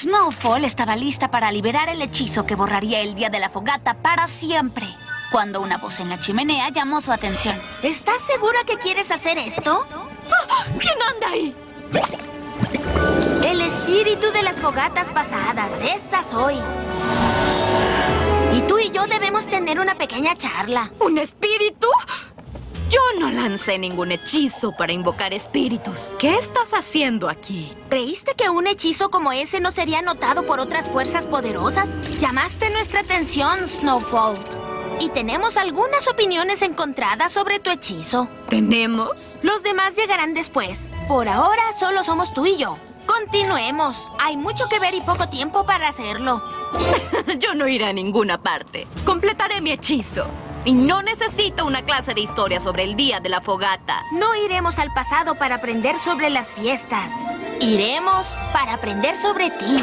Snowfall estaba lista para liberar el hechizo que borraría el día de la fogata para siempre. Cuando una voz en la chimenea llamó su atención. ¿Estás segura que quieres hacer esto? ¿Quién anda ahí? El espíritu de las fogatas pasadas, esa soy. Y tú y yo debemos tener una pequeña charla. ¿Un espíritu? Lancé ningún hechizo para invocar espíritus. ¿Qué estás haciendo aquí? ¿Creíste que un hechizo como ese no sería notado por otras fuerzas poderosas? Llamaste nuestra atención, Snowfall. Y tenemos algunas opiniones encontradas sobre tu hechizo. ¿Tenemos? Los demás llegarán después. Por ahora solo somos tú y yo. Continuemos. Hay mucho que ver y poco tiempo para hacerlo. Yo no iré a ninguna parte. Completaré mi hechizo. Y no necesito una clase de historia sobre el día de la fogata. No iremos al pasado para aprender sobre las fiestas. Iremos para aprender sobre ti.